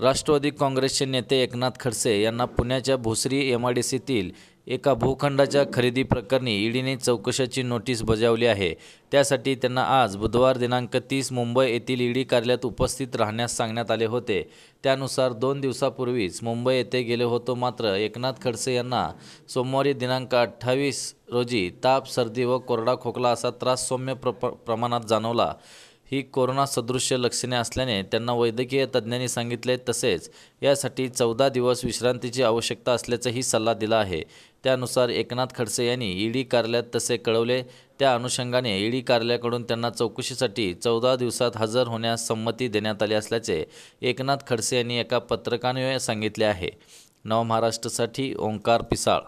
राष्ट्रवादी काँग्रेसचे नेते एकनाथ खडसे यांना पुण्याच्या भोसरी एम आय डी सीतील एका भूखंडाच्या खरेदी प्रकरणी ईडीने चौकशाची नोटीस बजावली आहे. त्यासाठी त्यांना आज बुधवार दिनांक तीस मुंबई येथील ईडी कार्यालयात उपस्थित राहण्यास सांगण्यात आले होते. त्यानुसार दोन दिवसापूर्वीच मुंबई येथे गेले होतो मात्र एकनाथ खडसे यांना सोमवारी दिनांक अठ्ठावीस रोजी ताप सर्दी व कोरडा खोकला असा त्रास सौम्य प्र प्रमाणात जाणवला. ही कोरोना सदृश्य लक्षणे असल्याने त्यांना वैद्यकीय तज्ज्ञांनी सांगितले तसेच यासाठी चौदा दिवस विश्रांतीची आवश्यकता असल्याचाही सल्ला दिला आहे. त्यानुसार एकनाथ खडसे यांनी ईडी कार्यालयात तसे कळवले. त्या अनुषंगाने ईडी कार्यालयाकडून त्यांना चौकशीसाठी चौदा दिवसात हजर होण्यास संमती देण्यात आली असल्याचे एकनाथ खडसे यांनी एका पत्रकाने सांगितले आहे. नवमहाराष्ट्रासाठी ओंकार पिसाळ